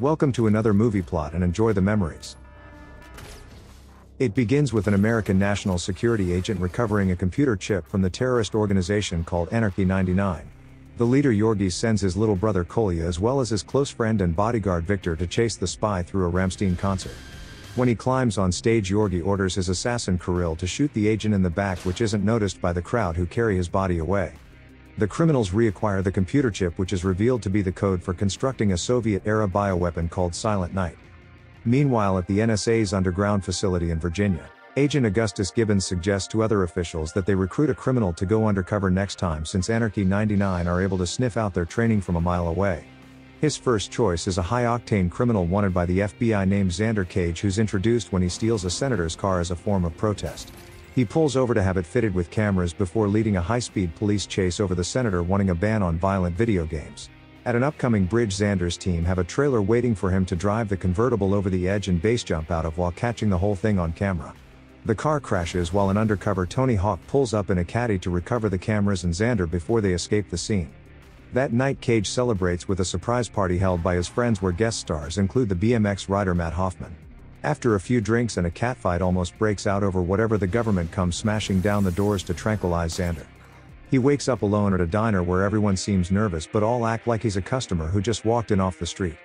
Welcome to another movie plot and enjoy the memories. It begins with an American national security agent recovering a computer chip from the terrorist organization called Anarchy 99. The leader Yorgi sends his little brother Kolya as well as his close friend and bodyguard Viktor to chase the spy through a Rammstein concert. When he climbs on stage Yorgi orders his assassin Kirill to shoot the agent in the back which isn't noticed by the crowd who carry his body away. The criminals reacquire the computer chip which is revealed to be the code for constructing a Soviet-era bioweapon called Silent Night. Meanwhile at the NSA's underground facility in Virginia, Agent Augustus Gibbons suggests to other officials that they recruit a criminal to go undercover next time since Anarchy 99 are able to sniff out their training from a mile away. His first choice is a high-octane criminal wanted by the FBI named Xander Cage who's introduced when he steals a senator's car as a form of protest. He pulls over to have it fitted with cameras before leading a high-speed police chase over the senator wanting a ban on violent video games. At an upcoming bridge Xander's team have a trailer waiting for him to drive the convertible over the edge and base jump out of while catching the whole thing on camera. The car crashes while an undercover Tony Hawk pulls up in a caddy to recover the cameras and Xander before they escape the scene. That night Cage celebrates with a surprise party held by his friends where guest stars include the BMX rider Matt Hoffman. After a few drinks and a catfight almost breaks out over whatever the government comes smashing down the doors to tranquilize Xander. He wakes up alone at a diner where everyone seems nervous but all act like he's a customer who just walked in off the street.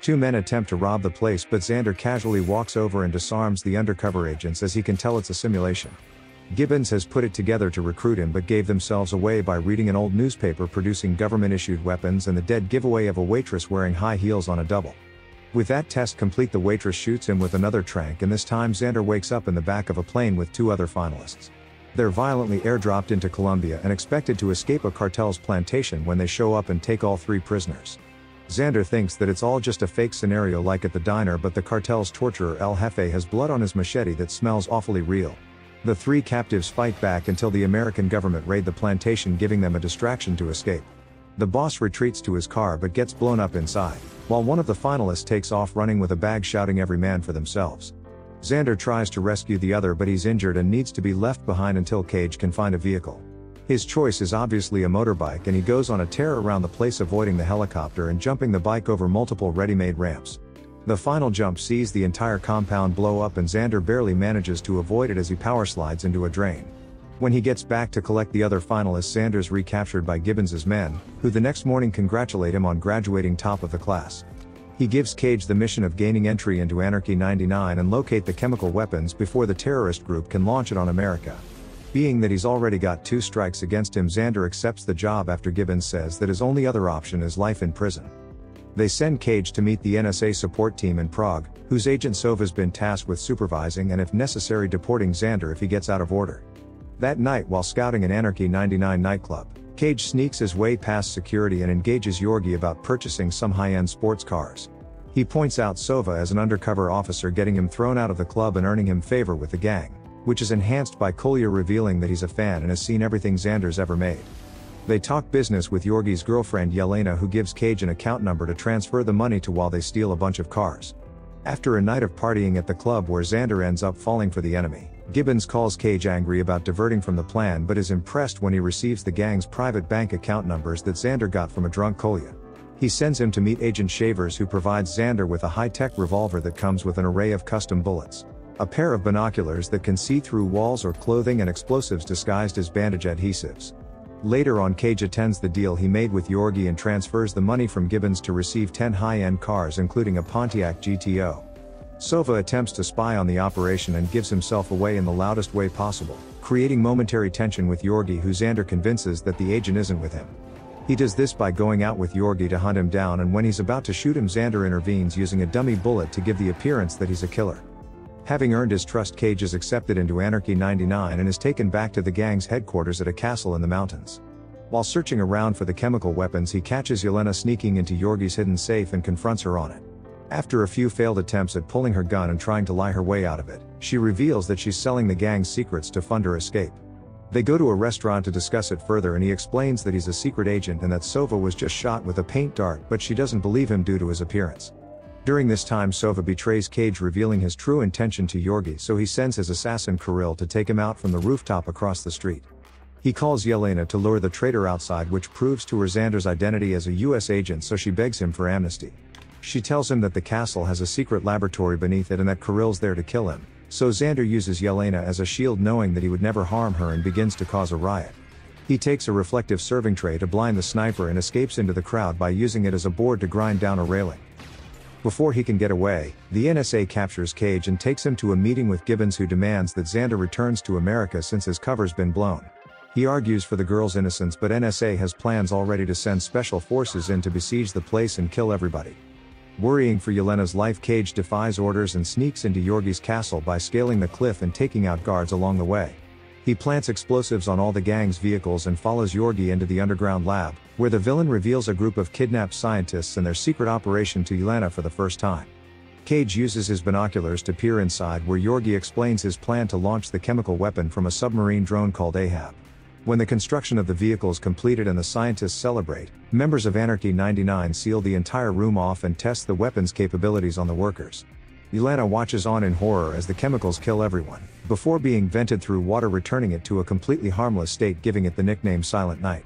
Two men attempt to rob the place but Xander casually walks over and disarms the undercover agents as he can tell it's a simulation. Gibbons has put it together to recruit him but gave themselves away by reading an old newspaper producing government issued weapons and the dead giveaway of a waitress wearing high heels on a double. With that test complete the waitress shoots him with another trank and this time Xander wakes up in the back of a plane with two other finalists. They're violently airdropped into Colombia and expected to escape a cartel's plantation when they show up and take all three prisoners. Xander thinks that it's all just a fake scenario like at the diner but the cartel's torturer El Jefe has blood on his machete that smells awfully real. The three captives fight back until the American government raid the plantation giving them a distraction to escape. The boss retreats to his car but gets blown up inside, while one of the finalists takes off running with a bag shouting every man for themselves. Xander tries to rescue the other but he's injured and needs to be left behind until Cage can find a vehicle. His choice is obviously a motorbike and he goes on a tear around the place avoiding the helicopter and jumping the bike over multiple ready-made ramps. The final jump sees the entire compound blow up and Xander barely manages to avoid it as he power slides into a drain. When he gets back to collect the other finalists Xander's recaptured by Gibbons's men, who the next morning congratulate him on graduating top of the class. He gives Cage the mission of gaining entry into Anarchy 99 and locate the chemical weapons before the terrorist group can launch it on America. Being that he's already got two strikes against him Xander accepts the job after Gibbons says that his only other option is life in prison. They send Cage to meet the NSA support team in Prague, whose agent Sova's been tasked with supervising and if necessary deporting Xander if he gets out of order. That night while scouting an Anarchy 99 nightclub, Cage sneaks his way past security and engages Yorgi about purchasing some high-end sports cars. He points out Sova as an undercover officer getting him thrown out of the club and earning him favor with the gang, which is enhanced by Kolya revealing that he's a fan and has seen everything Xander's ever made. They talk business with Yorgi's girlfriend Yelena who gives Cage an account number to transfer the money to while they steal a bunch of cars. After a night of partying at the club where Xander ends up falling for the enemy, Gibbons calls Cage angry about diverting from the plan but is impressed when he receives the gang's private bank account numbers that Xander got from a drunk Kolya. He sends him to meet Agent Shavers who provides Xander with a high-tech revolver that comes with an array of custom bullets. A pair of binoculars that can see through walls or clothing and explosives disguised as bandage adhesives. Later on Cage attends the deal he made with Yorgi and transfers the money from Gibbons to receive 10 high-end cars including a Pontiac GTO. Sova attempts to spy on the operation and gives himself away in the loudest way possible, creating momentary tension with Yorgi who Xander convinces that the agent isn't with him. He does this by going out with Yorgi to hunt him down and when he's about to shoot him Xander intervenes using a dummy bullet to give the appearance that he's a killer. Having earned his trust Cage is accepted into Anarchy 99 and is taken back to the gang's headquarters at a castle in the mountains. While searching around for the chemical weapons he catches Yelena sneaking into Yorgi's hidden safe and confronts her on it. After a few failed attempts at pulling her gun and trying to lie her way out of it, she reveals that she's selling the gang's secrets to fund her escape. They go to a restaurant to discuss it further and he explains that he's a secret agent and that Sova was just shot with a paint dart but she doesn't believe him due to his appearance. During this time Sova betrays Cage revealing his true intention to Yorgi so he sends his assassin Kirill to take him out from the rooftop across the street. He calls Yelena to lure the traitor outside which proves to her Xander's identity as a US agent so she begs him for amnesty. She tells him that the castle has a secret laboratory beneath it and that Kirill's there to kill him, so Xander uses Yelena as a shield knowing that he would never harm her and begins to cause a riot. He takes a reflective serving tray to blind the sniper and escapes into the crowd by using it as a board to grind down a railing. Before he can get away, the NSA captures Cage and takes him to a meeting with Gibbons who demands that Xander returns to America since his cover's been blown. He argues for the girl's innocence but NSA has plans already to send special forces in to besiege the place and kill everybody. Worrying for Yelena's life Cage defies orders and sneaks into Yorgi's castle by scaling the cliff and taking out guards along the way. He plants explosives on all the gang's vehicles and follows Yorgi into the underground lab, where the villain reveals a group of kidnapped scientists and their secret operation to Yelena for the first time. Cage uses his binoculars to peer inside where Yorgi explains his plan to launch the chemical weapon from a submarine drone called Ahab. When the construction of the vehicle is completed and the scientists celebrate, members of Anarchy 99 seal the entire room off and test the weapon's capabilities on the workers. Yelena watches on in horror as the chemicals kill everyone, before being vented through water returning it to a completely harmless state giving it the nickname Silent Night.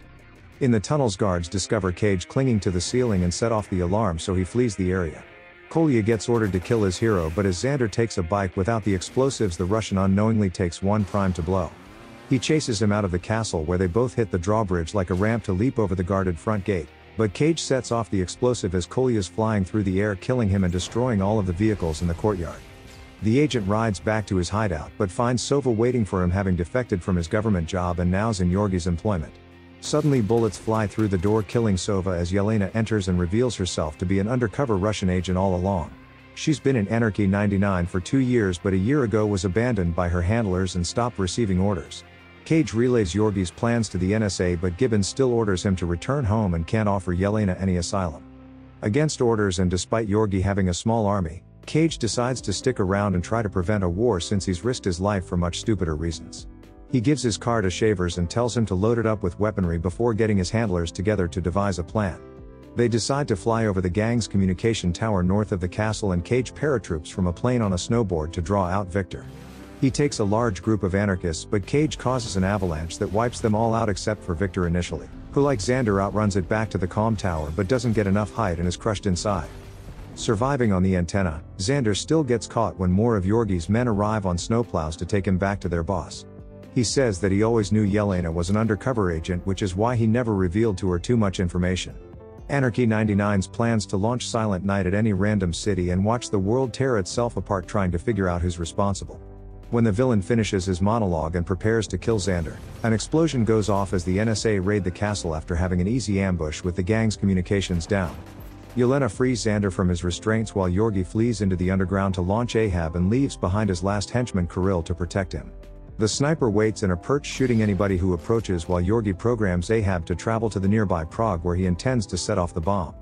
In the tunnels guards discover Cage clinging to the ceiling and set off the alarm so he flees the area. Kolya gets ordered to kill his hero but as Xander takes a bike without the explosives the Russian unknowingly takes one prime to blow. He chases him out of the castle where they both hit the drawbridge like a ramp to leap over the guarded front gate, but Cage sets off the explosive as Kolya is flying through the air killing him and destroying all of the vehicles in the courtyard. The agent rides back to his hideout but finds Sova waiting for him having defected from his government job and now's in Yorgi's employment. Suddenly bullets fly through the door killing Sova as Yelena enters and reveals herself to be an undercover Russian agent all along. She's been in Anarchy 99 for two years but a year ago was abandoned by her handlers and stopped receiving orders. Cage relays Yorgi's plans to the NSA but Gibbons still orders him to return home and can't offer Yelena any asylum. Against orders and despite Yorgi having a small army, Cage decides to stick around and try to prevent a war since he's risked his life for much stupider reasons. He gives his car to Shavers and tells him to load it up with weaponry before getting his handlers together to devise a plan. They decide to fly over the gang's communication tower north of the castle and cage paratroops from a plane on a snowboard to draw out Viktor. He takes a large group of anarchists but Cage causes an avalanche that wipes them all out except for Viktor initially, who like Xander outruns it back to the com tower but doesn't get enough height and is crushed inside. Surviving on the antenna, Xander still gets caught when more of Yorgi's men arrive on snowplows to take him back to their boss. He says that he always knew Yelena was an undercover agent which is why he never revealed to her too much information. Anarchy 99's plans to launch Silent Night at any random city and watch the world tear itself apart trying to figure out who's responsible. When the villain finishes his monologue and prepares to kill Xander, an explosion goes off as the NSA raid the castle after having an easy ambush with the gang's communications down. Yelena frees Xander from his restraints while Yorgi flees into the underground to launch Ahab and leaves behind his last henchman Kirill to protect him. The sniper waits in a perch shooting anybody who approaches while Yorgi programs Ahab to travel to the nearby Prague where he intends to set off the bomb.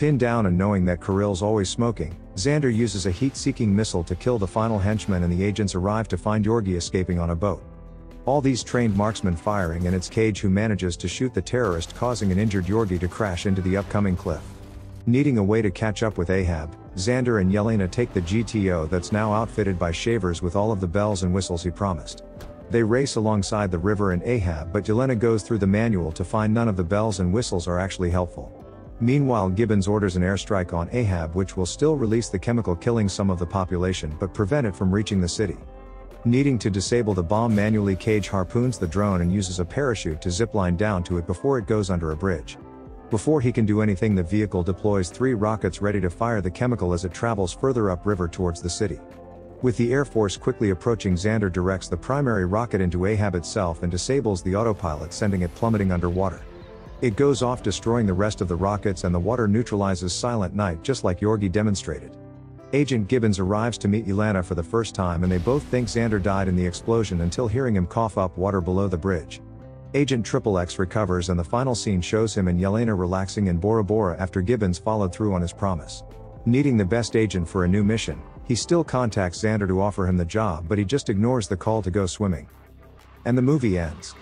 Pinned down and knowing that Kirill's always smoking, Xander uses a heat-seeking missile to kill the final henchman and the agents arrive to find Yorgi escaping on a boat. All these trained marksmen firing and it's Cage who manages to shoot the terrorist causing an injured Yorgi to crash into the upcoming cliff. Needing a way to catch up with Ahab, Xander and Yelena take the GTO that's now outfitted by Shavers with all of the bells and whistles he promised. They race alongside the river and Ahab but Yelena goes through the manual to find none of the bells and whistles are actually helpful. Meanwhile Gibbons orders an airstrike on Ahab which will still release the chemical killing some of the population but prevent it from reaching the city. Needing to disable the bomb manually Cage harpoons the drone and uses a parachute to zipline down to it before it goes under a bridge. Before he can do anything the vehicle deploys three rockets ready to fire the chemical as it travels further upriver towards the city. With the Air Force quickly approaching Xander directs the primary rocket into Ahab itself and disables the autopilot sending it plummeting underwater. It goes off destroying the rest of the rockets and the water neutralizes Silent Night just like Yorgi demonstrated. Agent Gibbons arrives to meet Yelena for the first time and they both think Xander died in the explosion until hearing him cough up water below the bridge. Agent Triple X recovers and the final scene shows him and Yelena relaxing in Bora Bora after Gibbons followed through on his promise. Needing the best agent for a new mission, he still contacts Xander to offer him the job but he just ignores the call to go swimming. And the movie ends.